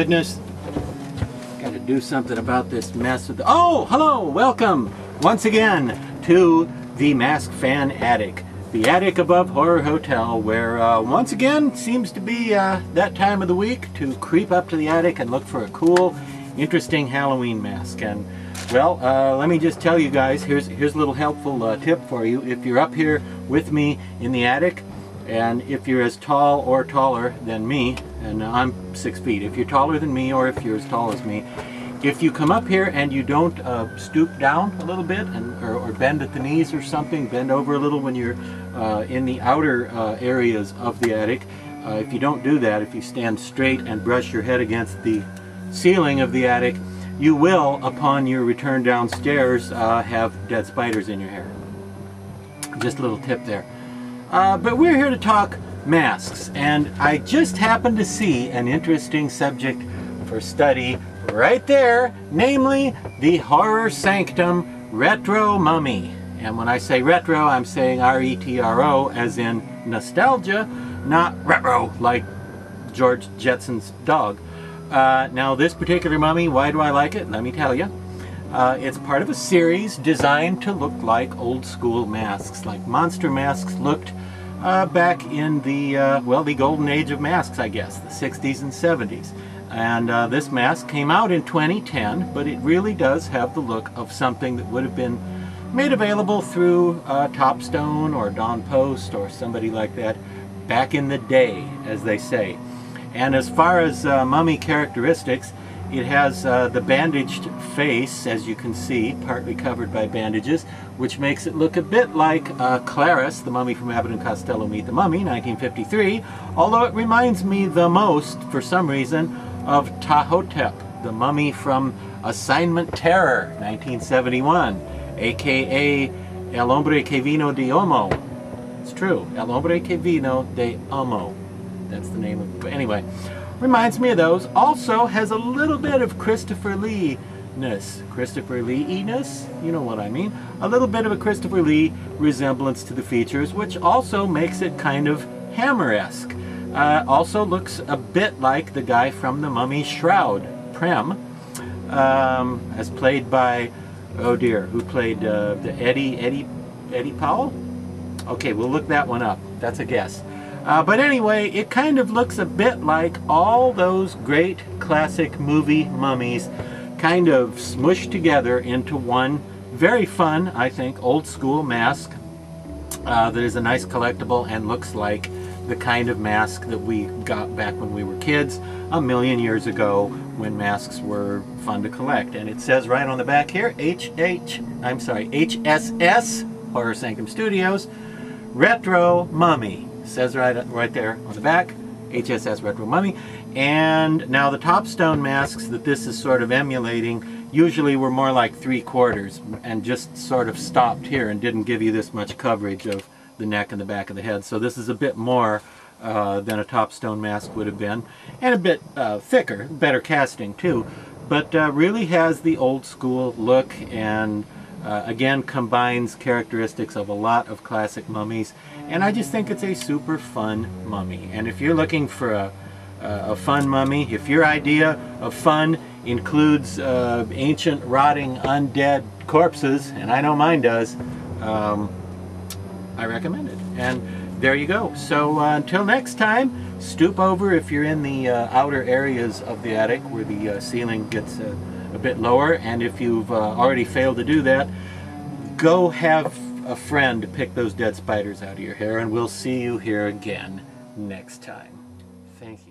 goodness. Got to do something about this mess. With oh, hello, welcome once again to the Mask Fan Attic. The attic above Horror Hotel, where uh, once again seems to be uh, that time of the week to creep up to the attic and look for a cool, interesting Halloween mask. And well, uh, let me just tell you guys, here's, here's a little helpful uh, tip for you. If you're up here with me in the attic, and if you're as tall or taller than me, and I'm six feet, if you're taller than me or if you're as tall as me, if you come up here and you don't uh, stoop down a little bit and, or, or, bend at the knees or something, bend over a little when you're uh, in the outer uh, areas of the attic, uh, if you don't do that, if you stand straight and brush your head against the ceiling of the attic, you will, upon your return downstairs, uh, have dead spiders in your hair. Just a little tip there. Uh, but we're here to talk masks, and I just happened to see an interesting subject for study right there, namely the horror sanctum retro mummy. And when I say retro, I'm saying R-E-T-R-O as in nostalgia, not retro like George Jetson's dog. Uh, now this particular mummy, why do I like it? Let me tell you. Uh, it's part of a series designed to look like old school masks, like monster masks looked uh, back in the, uh, well, the golden age of masks, I guess, the 60s and 70s. And uh, this mask came out in 2010, but it really does have the look of something that would have been made available through uh, Topstone or Don Post or somebody like that back in the day, as they say. And as far as uh, mummy characteristics, it has uh, the bandaged face, as you can see, partly covered by bandages, which makes it look a bit like uh, Klaris, the mummy from Abbott and Costello Meet the Mummy, 1953, although it reminds me the most, for some reason, of Tahotep, the mummy from Assignment Terror, 1971, aka El Hombre que Vino de Ummo. It's true, El Hombre que Vino de Ummo. That's the name of it. Anyway, Reminds me of those. Also has a little bit of Christopher Lee ness. Christopher Lee ness? You know what I mean. A little bit of a Christopher Lee resemblance to the features, which also makes it kind of Hammer-esque. Uh, also looks a bit like the guy from The Mummy Shroud, Prem, um, as played by, oh dear, who played uh, the Eddie, Eddie, Eddie Powell? Okay, we'll look that one up. That's a guess. Uh, but anyway, it kind of looks a bit like all those great classic movie mummies kind of smushed together into one very fun, I think, old school mask uh, that is a nice collectible and looks like the kind of mask that we got back when we were kids a million years ago when masks were fun to collect. And it says right on the back here, HH, I'm sorry, HSS, Horror Sanctum Studios, Retro Mummy says right, right there on the back, HSS Retro Mummy. And now the Topstone masks that this is sort of emulating usually were more like three quarters and just sort of stopped here and didn't give you this much coverage of the neck and the back of the head. So this is a bit more uh, than a Topstone mask would have been and a bit uh, thicker, better casting too, but uh, really has the old school look and uh, again, combines characteristics of a lot of classic mummies, and I just think it's a super fun mummy. And if you're looking for a, a fun mummy, if your idea of fun includes uh, ancient, rotting, undead corpses, and I know mine does, um, I recommend it. And there you go. So uh, until next time, stoop over if you're in the uh, outer areas of the attic where the uh, ceiling gets uh, bit lower and if you've uh, already failed to do that go have a friend pick those dead spiders out of your hair and we'll see you here again next time. Thank you.